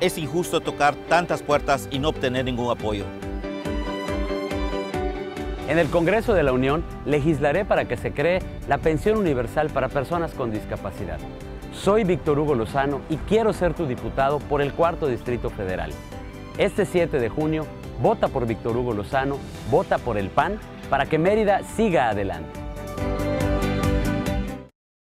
Es injusto tocar tantas puertas y no obtener ningún apoyo. En el Congreso de la Unión legislaré para que se cree la pensión universal para personas con discapacidad. Soy Víctor Hugo Lozano y quiero ser tu diputado por el cuarto Distrito Federal. Este 7 de junio, vota por Víctor Hugo Lozano, vota por el PAN para que Mérida siga adelante.